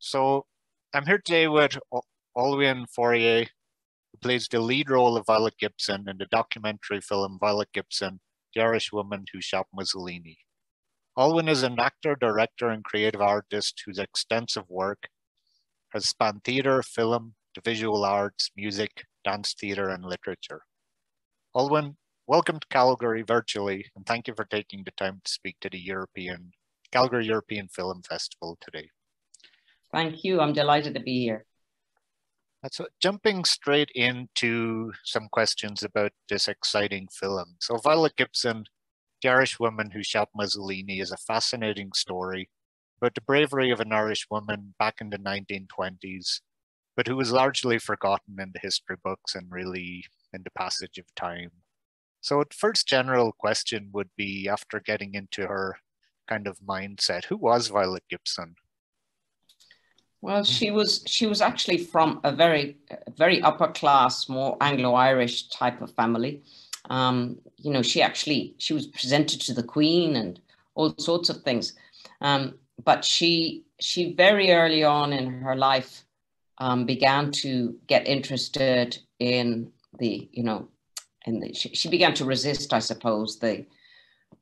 So I'm here today with Olwen Fouéré, who plays the lead role of Violet Gibson in the documentary film Violet Gibson, The Irish Woman Who Shot Mussolini. Olwen is an actor, director, and creative artist whose extensive work has spanned theatre, film, the visual arts, music, dance theatre, and literature. Olwen, welcome to Calgary virtually, and thank you for taking the time to speak to the European Calgary European Film Festival today. Thank you. I'm delighted to be here. So jumping straight into some questions about this exciting film. So Violet Gibson, the Irish woman who shot Mussolini, is a fascinating story about the bravery of an Irish woman back in the 1920s, but who was largely forgotten in the history books and really in the passage of time. So first general question would be after getting into her kind of mindset, who was Violet Gibson? Well, she was she was actually from a very very upper class, more Anglo-Irish type of family. Um, you know, she actually she was presented to the Queen and all sorts of things. Um, but she she very early on in her life um, began to get interested in the you know in the she, she began to resist, I suppose, the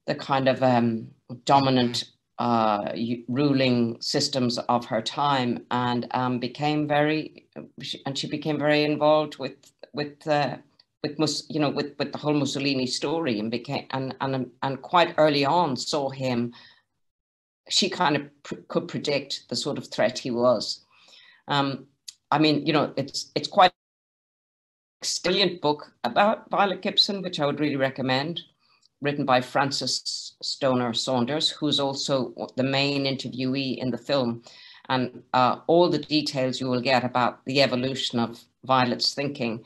the kind of um, dominant uh, ruling systems of her time and um, became very and she became very involved with with uh, with Mus, you know with with the whole Mussolini story and became and and and quite early on saw him she kind of pr- could predict the sort of threat he was. Um, I mean you know it's it's quite a brilliant book about Violet Gibson which I would really recommend written by Frances Stonor Saunders, who's also the main interviewee in the film. And uh, all the details you will get about the evolution of Violet's thinking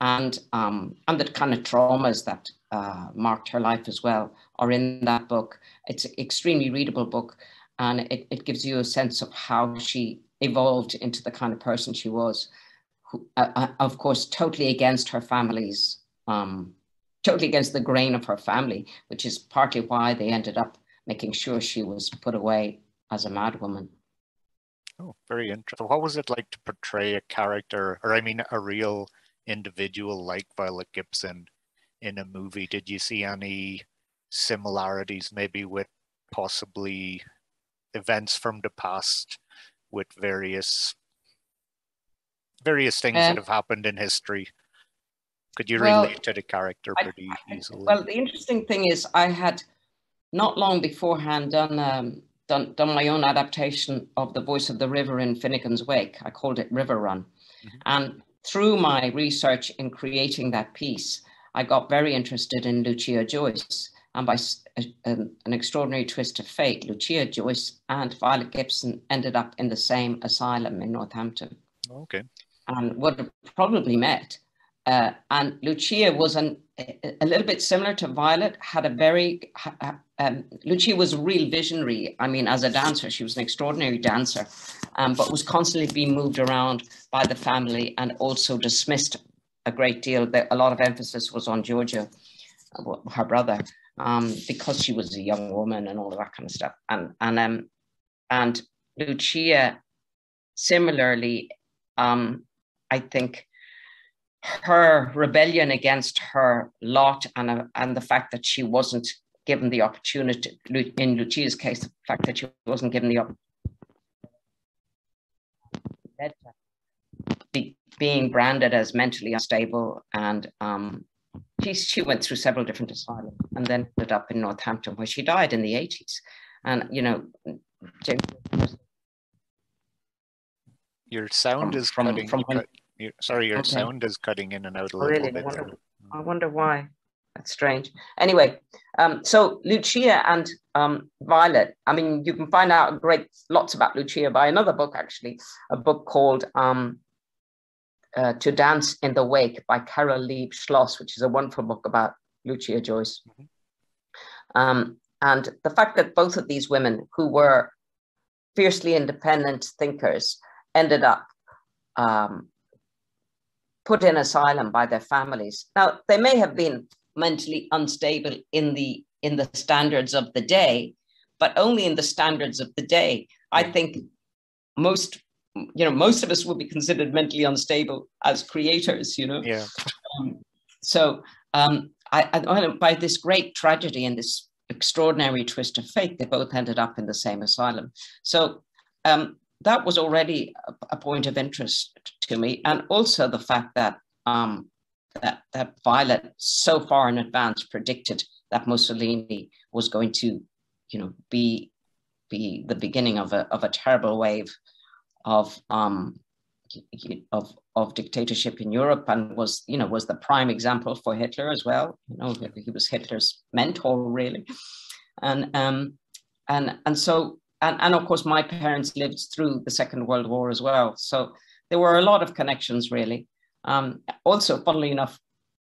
and, um, and the kind of traumas that uh, marked her life as well are in that book. It's an extremely readable book and it, it gives you a sense of how she evolved into the kind of person she was. Who, uh, uh of course, totally against her family's um, totally against the grain of her family, which is partly why they ended up making sure she was put away as a madwoman. Oh, very interesting. What was it like to portray a character, or I mean, a real individual like Violet Gibson in a movie? Did you see any similarities, maybe with possibly events from the past, with various various things that have happened in history? Could you well, relate to the character pretty I, easily? Well, the interesting thing is, I had not long beforehand done um, done done my own adaptation of the Voice of the River in Finnegans Wake. I called it River Run, mm-hmm. and through my research in creating that piece, I got very interested in Lucia Joyce. And by a, a, an extraordinary twist of fate, Lucia Joyce and Violet Gibson ended up in the same asylum in Northampton. Okay. And would have probably met uh, and Lucia was an, a little bit similar to Violet, had a very, um, Lucia was a real visionary. I mean, as a dancer, she was an extraordinary dancer, um, but was constantly being moved around by the family and also dismissed a great deal. A lot of emphasis was on Giorgio, uh, her brother, um, because she was a young woman and all of that kind of stuff. And, and, um, and Lucia, similarly, um, I think, her rebellion against her lot and, uh, and the fact that she wasn't given the opportunity, in Lucia's case, the fact that she wasn't given the opportunity be, being branded as mentally unstable and um, she, she went through several different asylums and then ended up in Northampton where she died in the 80s. And, you know, James, your sound is from, cutting, from when, you, sorry, your okay. sound is cutting in and out a little really? bit. I wonder, I wonder, why. That's strange. Anyway, um, so Lucia and um, Violet. I mean, you can find out great lots about Lucia by another book, actually, a book called um, uh, "To Dance in the Wake" by Carol Loeb Shloss, which is a wonderful book about Lucia Joyce. Mm-hmm. Um, and the fact that both of these women, who were fiercely independent thinkers, ended up um, put in asylum by their families. Now, they may have been mentally unstable in the in the standards of the day, but only in the standards of the day. I think most you know, most of us would be considered mentally unstable as creators, you know. Yeah. Um, so um, I, I, by this great tragedy and this extraordinary twist of fate, they both ended up in the same asylum. So um, that was already a, point of interest to me, and also the fact that um, that that Violet so far in advance predicted that Mussolini was going to, you know, be be the beginning of a of a terrible wave of um, of of dictatorship in Europe and was you know was the prime example for Hitler as well. You know he was Hitler's mentor really, and um, and and so and and of course my parents lived through the Second World War as well. So there were a lot of connections really. Um, also, funnily enough,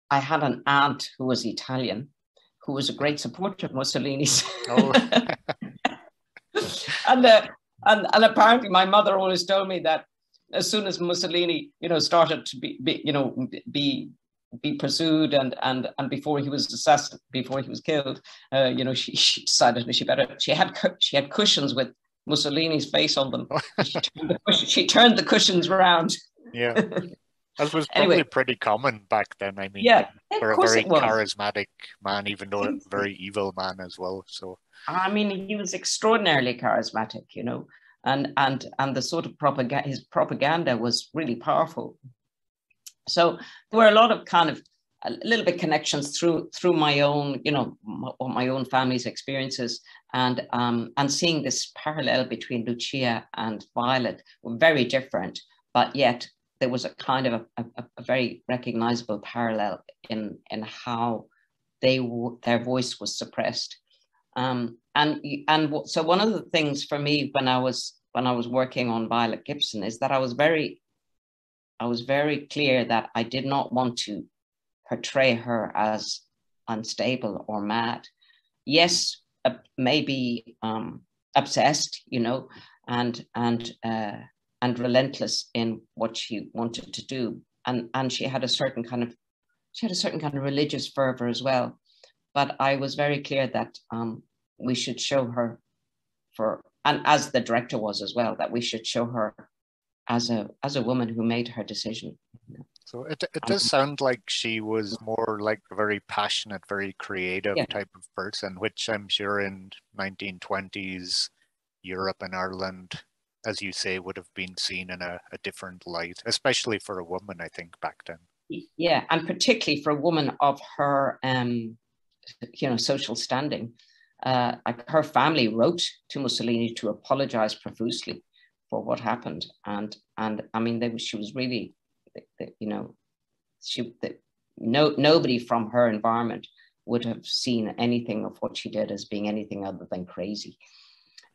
I had an aunt who was Italian, who was a great supporter of Mussolini's. Oh. and uh, and, and apparently my mother always told me that as soon as Mussolini, you know, started to be, be you know, be be pursued and and and before he was assassinated, before he was killed, uh, you know, she, she decided she better. She had she had cushions with Mussolini's face on them. she, turned the, she turned the cushions around. Yeah. That was probably anyway, pretty common back then. I mean, yeah, for a very charismatic man, even though a very evil man as well. So I mean, he was extraordinarily charismatic, you know, and and and the sort of propaganda, his propaganda was really powerful. So there were a lot of kind of a little bit connections through through my own, you know, my, own family's experiences, and um, and seeing this parallel between Lucia and Violet were very different, but yet there was a kind of a, a, a very recognizable parallel in in how they their voice was suppressed. Um, and and so one of the things for me when I was when I was working on Violet Gibson is that I was very I was very clear that I did not want to portray her as unstable or mad. Yes, uh, maybe um, obsessed, you know, and and uh, and relentless in what she wanted to do, and and she had a certain kind of she had a certain kind of religious fervor as well but I was very clear that um, we should show her for, and as the director was as well, that we should show her as a as a woman who made her decision. So it it does um, sound like she was more like a very passionate, very creative yeah. type of person, which I'm sure in 1920s Europe and Ireland, as you say, would have been seen in a, a different light, especially for a woman, I think, back then. Yeah, and particularly for a woman of her um, you know social standing. Uh, like her family wrote to Mussolini to apologize profusely for what happened, and and I mean, they, she was really, you know, she the, no nobody from her environment would have seen anything of what she did as being anything other than crazy.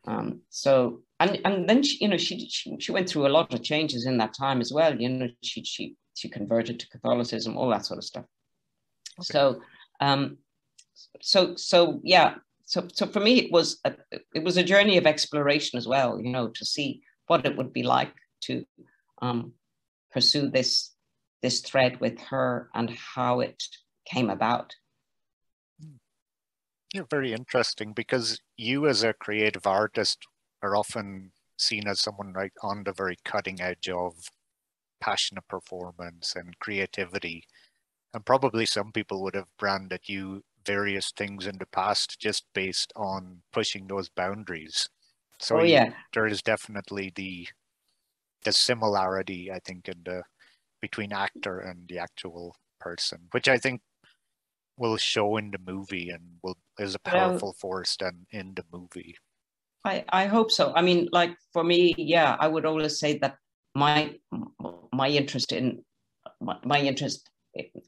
Um, so and and then she, you know she, she she went through a lot of changes in that time as well. You know she she she converted to Catholicism, all that sort of stuff. Okay. So um, so so yeah so so for me it was a, it was a journey of exploration as well you know to see what it would be like to um, pursue this this thread with her and how it came about yeah very interesting because you as a creative artist are often seen as someone right on the very cutting edge of passionate performance and creativity and probably some people would have branded you various things in the past just based on pushing those boundaries. So oh, yeah. there is definitely the the similarity I think in the between actor and the actual person, which I think will show in the movie and will is a powerful force then in the movie. I, I hope so. I mean, like for me, yeah, I would always say that my my interest in my, my interest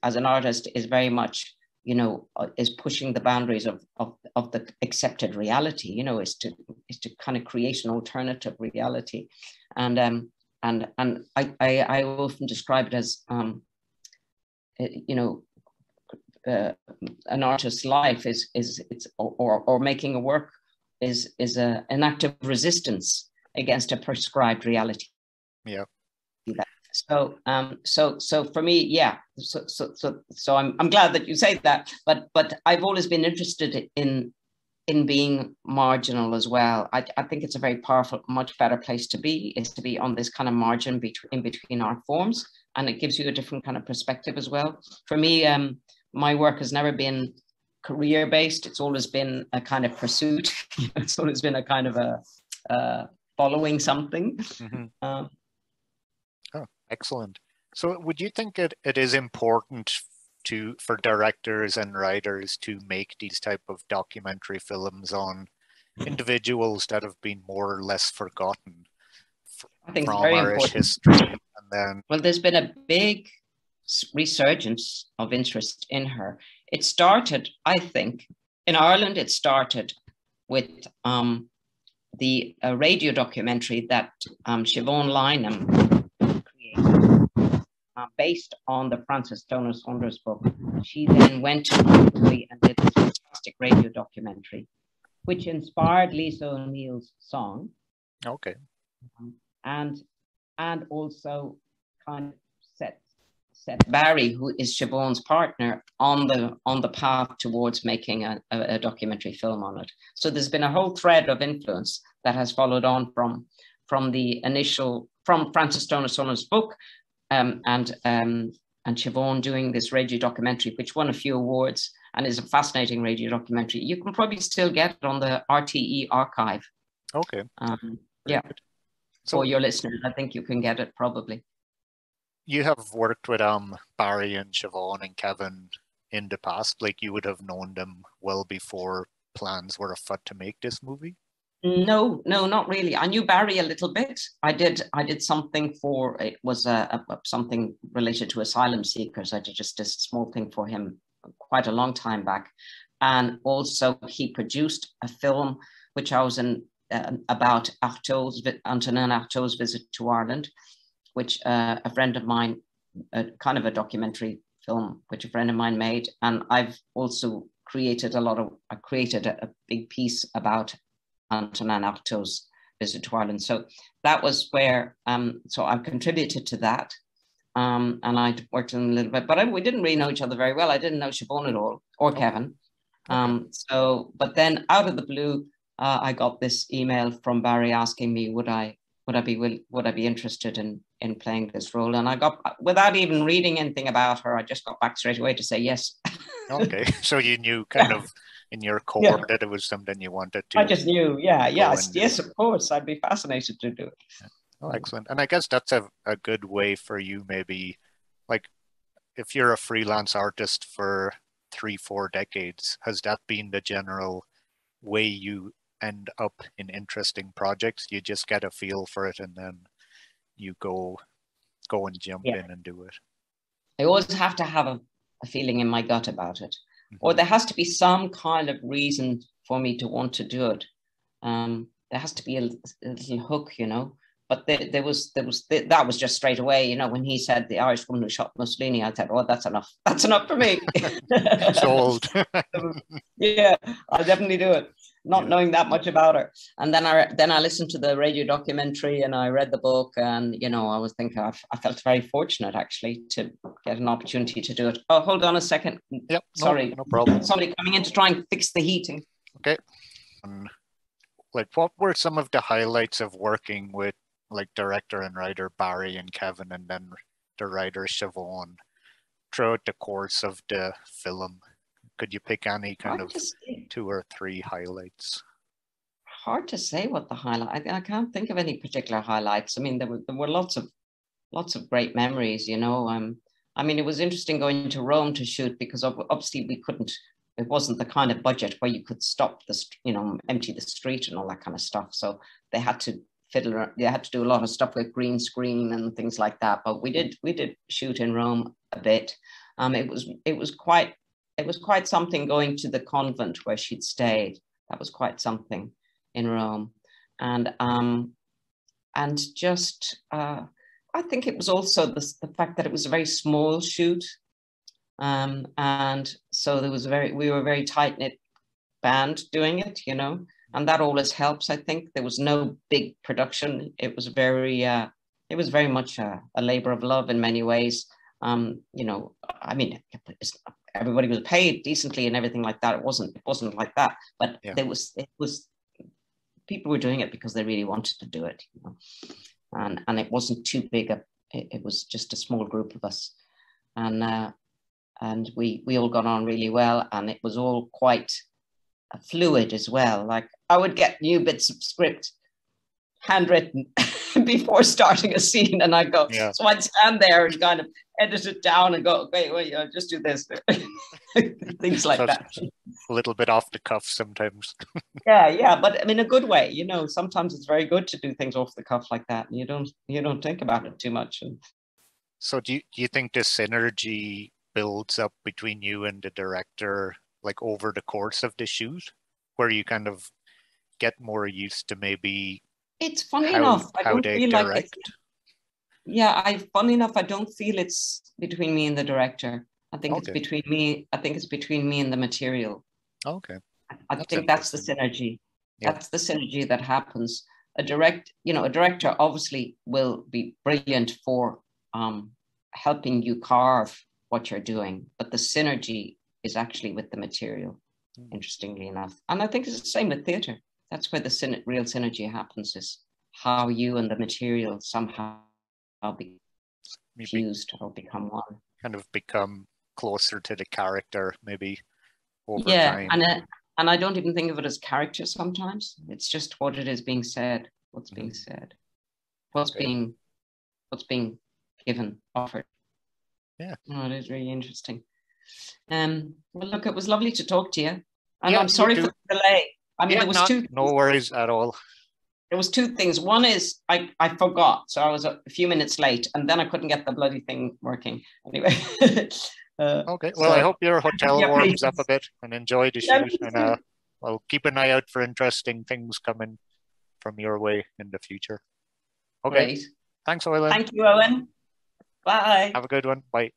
as an artist is very much you know, uh, is pushing the boundaries of, of, of the accepted reality, you know, is to, is to kind of create an alternative reality. And, um, and, and I, I, I often describe it as, um, eh, you know, uh, an artist's life is, is it's, or, or making a work is, is a, an act of resistance against a prescribed reality. Yeah so um so so for me yeah so so so, so I'm, I'm glad that you say that but but i've always been interested in in being marginal as well. I, I think it's a very powerful, much better place to be, is to be on this kind of margin between in between art forms. And it gives you a different kind of perspective as well. For me, um, my work has never been career based. It's always been a kind of pursuit. it's always been a kind of a uh, following something. Mm-hmm. Um, excellent. So, would you think it, it is important to for directors and writers to make these type of documentary films on individuals that have been more or less forgotten I think from Irish important. history? And then, well, there's been a big resurgence of interest in her. It started, I think, in Ireland. It started with um, the uh, radio documentary that um, Siobhan Lynam created, uh, based on the Frances Stonor Saunders book. She then went to Italy and did this fantastic radio documentary, which inspired Lisa O'Neill's song. Okay. Um, and and also kind of set set Barry, who is Siobhan's partner, on the on the path towards making a, a, a, documentary film on it. So there's been a whole thread of influence that has followed on from from the initial from Frances Saunders' book um, and um, and Siobhan doing this radio documentary, which won a few awards and is a fascinating radio documentary. You can probably still get it on the RTE archive. Okay. Um, yeah. So, For your listeners, I think you can get it probably you have worked with um Barry and Siobhan and Kevin in the past. Like you would have known them well before plans were afoot to make this movie. No, no, not really. I knew Barry a little bit. I did. I did something for it was a, a something related to asylum seekers. I did just a small thing for him quite a long time back, and also he produced a film which I was in uh, about Artaud's Antonin visit to Ireland which uh, a friend of mine, kind of a documentary film, which a friend of mine made, and I've also created a lot of, I created a, a big piece about Antonin Artaud's visit to Ireland. So that was where, um, so I contributed to that. Um, and I worked in a little bit, but I, we didn't really know each other very well. I didn't know Siobhan at all or Kevin. Um, so, but then out of the blue, uh, I got this email from Barry asking me, would I would I be will, would I be interested in in playing this role? And I got without even reading anything about her, I just got back straight away to say yes. okay, so you knew kind of in your core yeah. that it was something you wanted to. I just knew, yeah, yes, yes, of course, I'd be fascinated to do it. Yeah. Oh, excellent, and I guess that's a a good way for you, maybe, like if you're a freelance artist for three, four decades, has that been the general way you end up in interesting projects. You just get a feel for it and then you go go and jump yeah. in and do it. I always have to have a, a feeling in my gut about it. Mm-hmm. Or there has to be some kind of reason for me to want to do it. Um, there has to be a, a little hook, you know. But there, there was there was that was just straight away, you know, when he said the Irish woman who shot Mussolini, I said, "Oh, that's enough. That's enough for me." Sold. yeah, I'll definitely do it not yeah. knowing that much about her. And then I then I listened to the radio documentary and I read the book, and you know I was thinking I, I felt very fortunate actually to get an opportunity to do it. Oh, hold on a second. Yep. Sorry, no, no problem. Somebody coming in to try and fix the heating. Okay. Um, like, what were some of the highlights of working with like director and writer Barry and Kevin, and then the writer Siobhan throughout the course of the film? Could you pick any kind Hard of two or three highlights? Hard to say what the highlight. I, I can't think of any particular highlights. I mean, there were there were lots of lots of great memories. You know, um, I mean, it was interesting going to Rome to shoot because obviously we couldn't. It wasn't the kind of budget where you could stop the, you know, empty the street and all that kind of stuff. So they had to fiddle. They had to do a lot of stuff with green screen and things like that. But we did we did shoot in Rome a bit. Um, it was it was quite it was quite something going to the convent where she'd stayed. That was quite something in Rome. And um, and just uh, I think it was also the, the fact that it was a very small shoot. Um, and so there was a very we were a very tight-knit band doing it, you know, and that always helps. I think there was no big production. It was very uh, it was very much a, a labor of love in many ways Um, you know, I mean, everybody was paid decently and everything like that. It wasn't it wasn't like that, but yeah. there was it was people were doing it because they really wanted to do it, you know, and and it wasn't too big a. It, it was just a small group of us, and uh, and we we all got on really well, and it was all quite fluid as well. Like I would get new bits of script handwritten before starting a scene, and I go. Yeah. So I'd stand there and kind of edit it down and go, wait, wait, uh, just do this, things like so that. A little bit off the cuff sometimes. yeah, yeah, but I mean, a good way. You know, sometimes it's very good to do things off the cuff like that, and you don't you don't think about it too much. And so, do you do you think this synergy builds up between you and the director, like over the course of the shoot, where you kind of get more used to maybe it's funny how, enough. I don't feel direct. like yeah, I funny enough, I don't feel it's between me and the director. I think okay. it's between me. I think it's between me and the material. Okay. I that's think that's the synergy. Yeah. That's the synergy that happens. A direct, you know, a director obviously will be brilliant for um, helping you carve what you're doing, but the synergy is actually with the material. Mm. Interestingly enough, and I think it's the same with theatre that's where the real synergy happens is how you and the material somehow be maybe fused or become one kind of become closer to the character maybe over yeah time. and it, and i don't even think of it as character sometimes it's just what it is being said what's being mm-hmm. said what's okay. being what's being given offered yeah oh, it is really interesting um well look it was lovely to talk to you and yeah, i'm sorry for the delay I mean, yeah, there was not, two. No worries at all. There was two things. One is I, I forgot, so I was a few minutes late, and then I couldn't get the bloody thing working. Anyway. uh, okay. Well, so, I hope your hotel warms up a bit and enjoy the shoot, and uh, I'll keep an eye out for interesting things coming from your way in the future. Okay. Great. Thanks, Owen. Thank you, Owen. Bye. Have a good one. Bye.